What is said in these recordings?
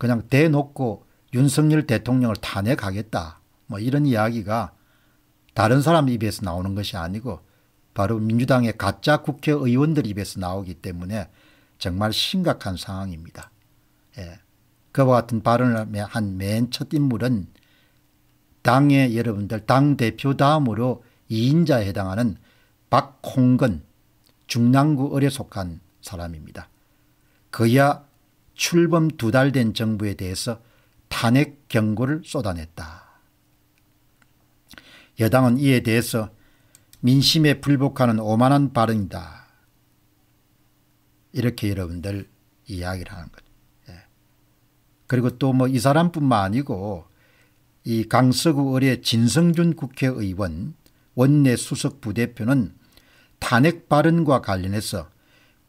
그냥 대놓고 윤석열 대통령을 탄핵하겠다 뭐 이런 이야기가 다른 사람 입에서 나오는 것이 아니고 바로 민주당의 가짜 국회의원들 입에서 나오기 때문에 정말 심각한 상황입니다. 예. 그와 같은 발언을 한 맨 첫 인물은 당의 여러분들 당대표 다음으로 2인자에 해당하는 박홍근 중랑구 을에 속한 사람입니다. 그야 출범 두 달 된 정부에 대해서 탄핵 경고를 쏟아냈다. 여당은 이에 대해서 민심에 불복하는 오만한 발언이다. 이렇게 여러분들 이야기를 하는 거죠. 예. 그리고 또 뭐 이 사람뿐만 아니고 이 강서구 을의 진성준 국회의원 원내 수석 부대표는 탄핵 발언과 관련해서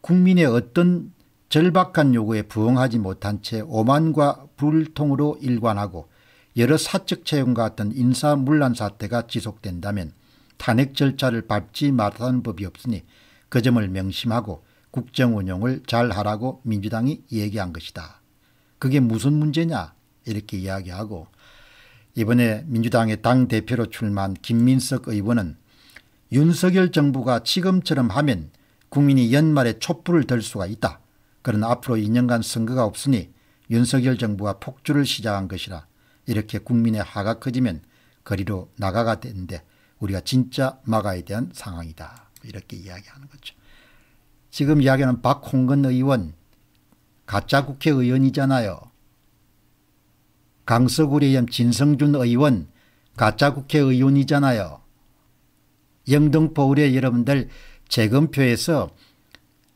국민의 어떤 절박한 요구에 부응하지 못한 채 오만과 불통으로 일관하고 여러 사적 채용과 같은 인사문란 사태가 지속된다면 탄핵 절차를 밟지 말라는 법이 없으니 그 점을 명심하고 국정 운영을 잘하라고 민주당이 얘기한 것이다. 그게 무슨 문제냐 이렇게 이야기하고 이번에 민주당의 당대표로 출마한 김민석 의원은 윤석열 정부가 지금처럼 하면 국민이 연말에 촛불을 들 수가 있다. 그러나 앞으로 2년간 선거가 없으니 윤석열 정부가 폭주를 시작한 것이라 이렇게 국민의 화가 커지면 거리로 나가가 되는데 우리가 진짜 막아야 되는 상황이다. 이렇게 이야기하는 거죠. 지금 이야기하는 박홍근 의원 가짜 국회의원이잖아요. 강서구의원 진성준 의원 가짜 국회의원이잖아요. 영등포 의뢰 여러분들 재검표에서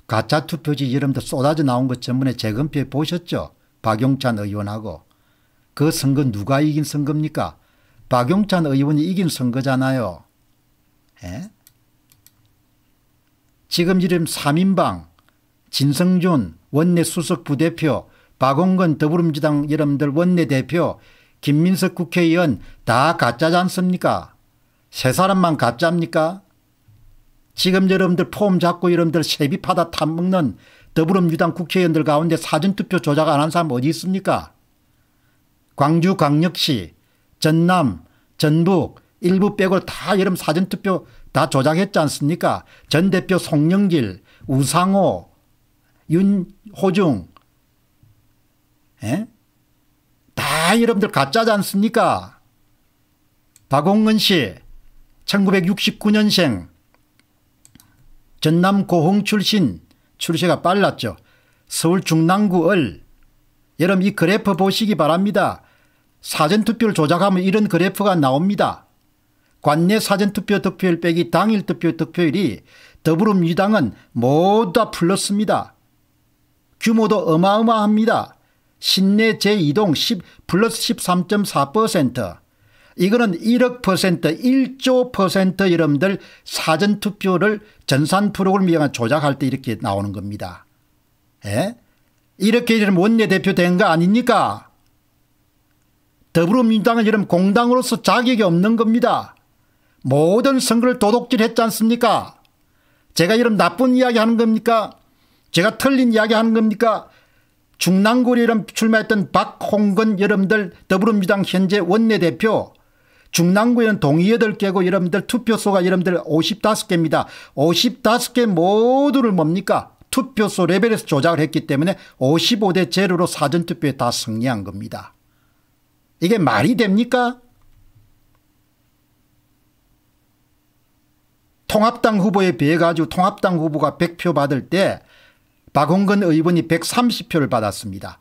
가짜 투표지 여러분들 쏟아져 나온 것 전번에 재검표에 보셨죠. 박용찬 의원하고. 그 선거 누가 이긴 선거입니까? 박용찬 의원이 이긴 선거잖아요. 에? 지금 이름 3인방 진성준 원내 수석 부대표 박홍근 더불어민주당 여러분들 원내대표 김민석 국회의원 다 가짜지 않습니까? 세 사람만 가짜입니까? 지금 여러분들 폼 잡고 여러분들 세비 파다 탐먹는 더불어민주당 국회의원들 가운데 사전투표 조작 안 한 사람 어디 있습니까? 광주 광역시 전남 전북 일부 빼고 다 여러분 사전투표 다 조작했지 않습니까? 전 대표 송영길 우상호 윤호중 에? 다 여러분들 가짜지 않습니까? 박홍근 씨 1969년생 전남 고흥 출신 출세가 빨랐죠. 서울 중랑구 을 여러분 이 그래프 보시기 바랍니다. 사전투표를 조작하면 이런 그래프가 나옵니다. 관내 사전투표 득표율 빼기 당일 투표 득표율이 더불어민주당은 모두 다 플러스입니다. 규모도 어마어마합니다. 신내 제2동 10 플러스 13.4% 이거는 1억 퍼센트 1조 퍼센트 여러분들 사전투표를 전산 프로그램 이용한 조작할 때 이렇게 나오는 겁니다. 예? 이렇게 이런 원내대표 된 거 아닙니까? 더불어민주당은 여러분 공당으로서 자격이 없는 겁니다. 모든 선거를 도둑질 했지 않습니까? 제가 여러분 나쁜 이야기 하는 겁니까? 제가 틀린 이야기 하는 겁니까? 중랑구리 이름 출마했던 박홍근 여러분들 더불어민주당 현재 원내대표 중랑구에는 동의 8개고 여러분들 투표소가 여러분들 55개입니다. 55개 모두를 뭡니까? 투표소 레벨에서 조작을 했기 때문에 55대 제로로 사전투표에 다 승리한 겁니다. 이게 말이 됩니까? 통합당 후보에 비해 가지고 통합당 후보가 100표 받을 때 박홍근 의원이 130표를 받았습니다.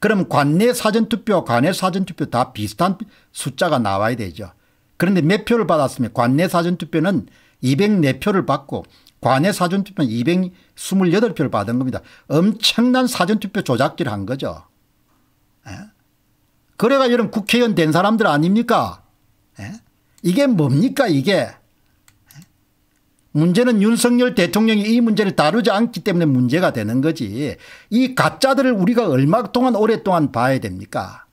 그럼 관내 사전투표 관내 사전투표 다 비슷한 숫자가 나와야 되죠. 그런데 몇 표를 받았으면 관내 사전투표는 204표를 받고 관내 사전투표는 228표를 받은 겁니다. 엄청난 사전투표 조작질을 한 거죠. 에? 예? 그래가 이런 국회의원 된 사람들 아닙니까? 에? 예? 이게 뭡니까 이게 문제는 윤석열 대통령이 이 문제를 다루지 않기 때문에 문제가 되는 거지. 이 가짜들을 우리가 얼마 동안 오랫동안 봐야 됩니까?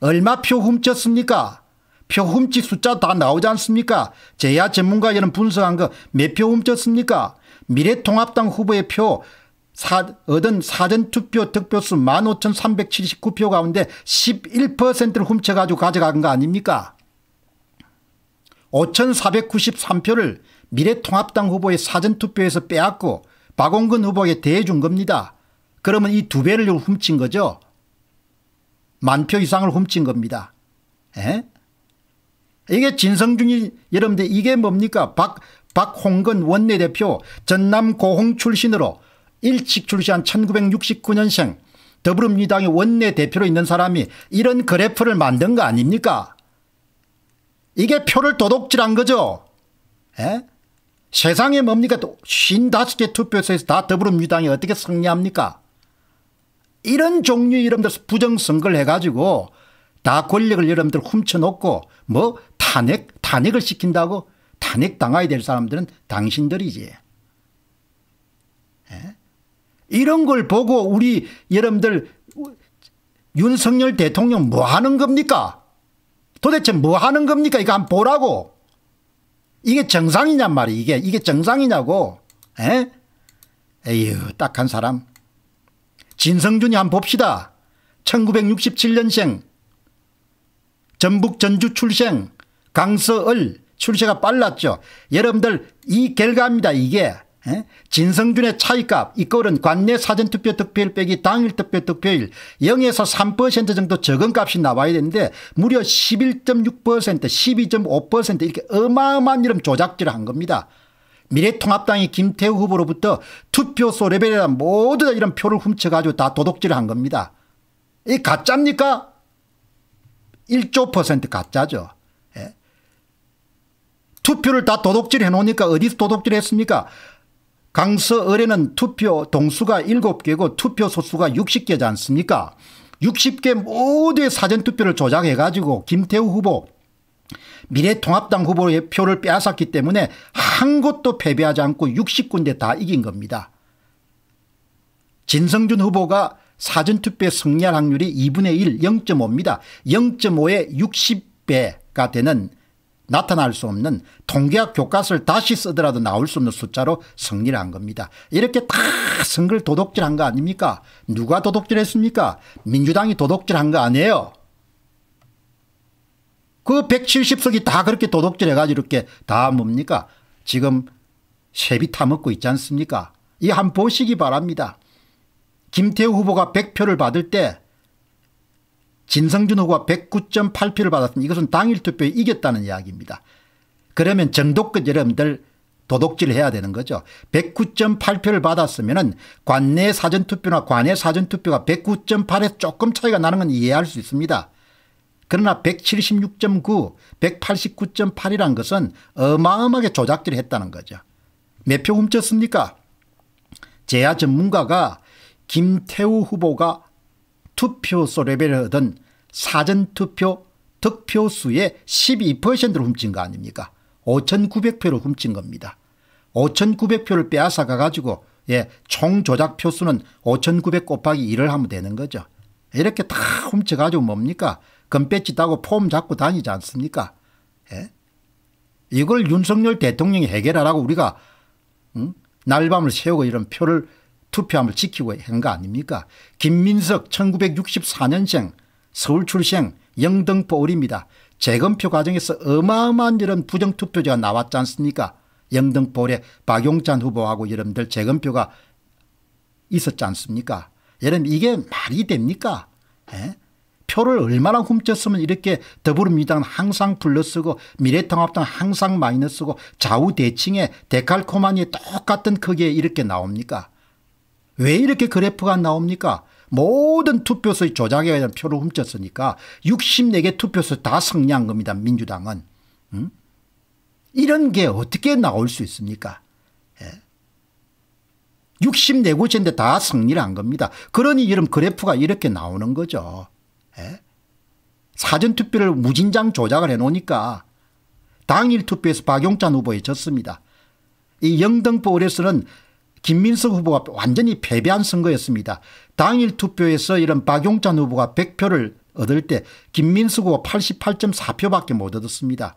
얼마 표 훔쳤습니까? 표 훔치 숫자 다 나오지 않습니까? 제야 전문가 이런 분석한 거 몇 표 훔쳤습니까? 미래통합당 후보의 표 사, 얻은 사전투표 득표수 15,379표 가운데 11%를 훔쳐가지고 가져간 거 아닙니까? 5,493표를 미래통합당 후보의 사전투표에서 빼앗고 박원근 후보에게 대준 겁니다. 그러면 이 두 배를 훔친 거죠. 만 표 이상을 훔친 겁니다. 에? 이게 진성준이 여러분들 이게 뭡니까 박, 박홍근 원내대표 전남 고흥 출신으로 일찍 출시한 1969년생 더불어민주당의 원내대표로 있는 사람이 이런 그래프를 만든 거 아닙니까 이게 표를 도둑질한 거죠. 에? 세상에 뭡니까? 55개 투표소에서 다 더불어민주당이 어떻게 승리합니까? 이런 종류의 여러분들 부정선거를 해가지고 다 권력을 여러분들 훔쳐놓고 뭐 탄핵, 탄핵을 시킨다고 탄핵 당해야 될 사람들은 당신들이지. 에? 이런 걸 보고 우리 여러분들 윤석열 대통령 뭐 하는 겁니까? 도대체 뭐 하는 겁니까? 이거 한번 보라고 이게 정상이냔 말이야 이게. 이게 정상이냐고. 에? 에휴 딱한 사람. 진성준이 한번 봅시다. 1967년생. 전북 전주 출생. 강서을 출세가 빨랐죠. 여러분들 이 결과입니다 이게 진성준의 차이값 이꼴은 관내 사전투표 득표율 빼기 당일 투표 득표율 0에서 3% 정도 적은 값이 나와야 되는데 무려 11.6% 12.5% 이렇게 어마어마한 이런 조작질을 한 겁니다. 미래통합당이 김태우 후보로부터 투표소 레벨에 모두 다 이런 표를 훔쳐가지고 다 도둑질을 한 겁니다. 이 가짜입니까? 1조 퍼센트 가짜죠. 예. 투표를 다 도둑질 해놓으니까 어디서 도둑질 했습니까? 강서을에는 투표 동수가 7개고 투표 소수가 60개지 않습니까 60개 모두의 사전투표를 조작해 가지고 김태우 후보 미래통합당 후보의 표를 빼앗았기 때문에 한 곳도 패배하지 않고 60군데 다 이긴 겁니다. 진성준 후보가 사전투표에 승리할 확률이 2분의 1 0.5입니다. 0.5에 60배가 되는 나타날 수 없는 통계학 교과서를 다시 쓰더라도 나올 수 없는 숫자로 승리를 한 겁니다. 이렇게 다 선거를 도둑질한 거 아닙니까 누가 도둑질했습니까 민주당이 도둑질한 거 아니에요. 그 170석이 다 그렇게 도둑질해가지고 이렇게 다 뭡니까 지금 세비 타먹고 있지 않습니까 이 한 보시기 바랍니다. 김태우 후보가 100표를 받을 때 진성준 후보가 109.8표를 받았습니다. 이것은 당일 투표에 이겼다는 이야기입니다. 그러면 정도껏 여러분들 도둑질을 해야 되는 거죠. 109.8표를 받았으면 관내 사전투표나 관내 사전투표가 109.8에서 조금 차이가 나는 건 이해할 수 있습니다. 그러나 176.9, 189.8이란 것은 어마어마하게 조작질을 했다는 거죠. 몇 표 훔쳤습니까? 제야 전문가가 김태우 후보가 투표소 레벨을 얻은 사전투표 득표수의 12%를 훔친 거 아닙니까 5,900표를 훔친 겁니다. 5,900표를 빼앗아 가가지고 예, 총 조작 표수는 5,900 곱하기 1을 하면 되는 거죠. 이렇게 다 훔쳐가지고 뭡니까 금배지 따고 폼 잡고 다니지 않습니까 예? 이걸 윤석열 대통령이 해결하라고 우리가 응? 날밤을 새우고 이런 표를 투표함을 지키고 한거 아닙니까 김민석 1964년생 서울 출생 영등포 어립니다. 재검표 과정에서 어마어마한 이런 부정투표자가 나왔지 않습니까 영등포에 박용찬 후보하고 여러분들 재검표가 있었지 않습니까 여러분 이게 말이 됩니까 에? 예? 표를 얼마나 훔쳤으면 이렇게 더불어민주당은 항상 플러스고 미래통합당은 항상 마이너스고 좌우 대칭에 데칼코마니 똑같은 크기에 이렇게 나옵니까 왜 이렇게 그래프가 나옵니까 모든 투표소의 조작에 의한 표를 훔쳤으니까 64개 투표소 다 승리한 겁니다. 민주당은. 음? 이런 게 어떻게 나올 수 있습니까 예. 64곳인데 다 승리를 한 겁니다. 그러니 이런 그래프가 이렇게 나오는 거죠. 예? 사전투표를 무진장 조작을 해놓으니까 당일 투표에서 박용찬 후보에 졌습니다. 이 영등포 을에서는 김민석 후보가 완전히 패배한 선거였습니다. 당일 투표에서 이런 박용찬 후보가 100표를 얻을 때 김민석 후보가 88.4표밖에 못 얻었습니다.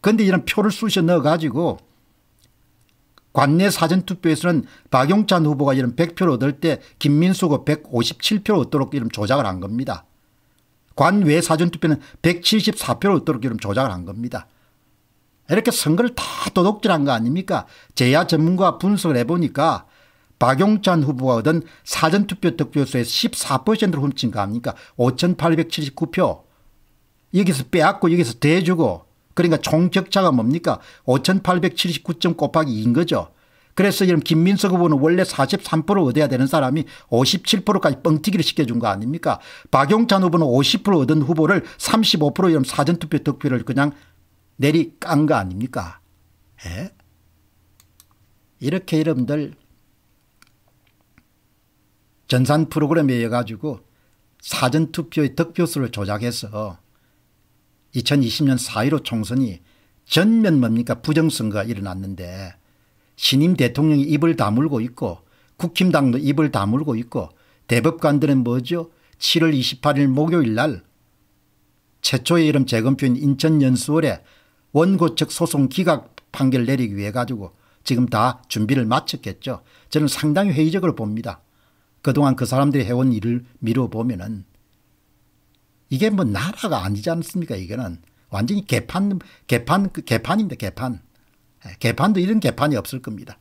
그런데 이런 표를 쑤셔 넣어가지고 관내 사전투표에서는 박용찬 후보가 이런 100표를 얻을 때 김민수 후보 157표를 얻도록 이런 조작을 한 겁니다. 관외 사전투표는 174표를 얻도록 이런 조작을 한 겁니다. 이렇게 선거를 다 도둑질한 거 아닙니까? 제야 전문가 분석을 해보니까 박용찬 후보가 얻은 사전투표 득표수의 14%를 훔친 거 아닙니까? 5879표. 여기서 빼앗고 여기서 대주고. 그러니까 총격차가 뭡니까? 5879점 곱하기 2인 거죠. 그래서 이런 김민석 후보는 원래 43% 얻어야 되는 사람이 57%까지 뻥튀기를 시켜준 거 아닙니까? 박용찬 후보는 50% 얻은 후보를 35% 이런 사전투표 득표를 그냥 내리 깐 거 아닙니까? 예? 이렇게 여러분들 전산 프로그램에 의해 가지고 사전투표의 득표수를 조작해서 2020년 4.15 총선이 전면 뭡니까? 부정선거가 일어났는데 신임 대통령이 입을 다물고 있고 국힘당도 입을 다물고 있고 대법관들은 뭐죠? 7월 28일 목요일 날 최초의 이름 재검표인 인천 연수원에 원고 측 소송 기각 판결 내리기 위해 가지고 지금 다 준비를 마쳤겠죠. 저는 상당히 회의적으로 봅니다. 그동안 그 사람들이 해온 일을 미뤄보면 은 이게 뭐 나라가 아니지 않습니까 이거는 완전히 개판 개판 개판입니다 개판 예, 개판도 이런 개판이 없을 겁니다.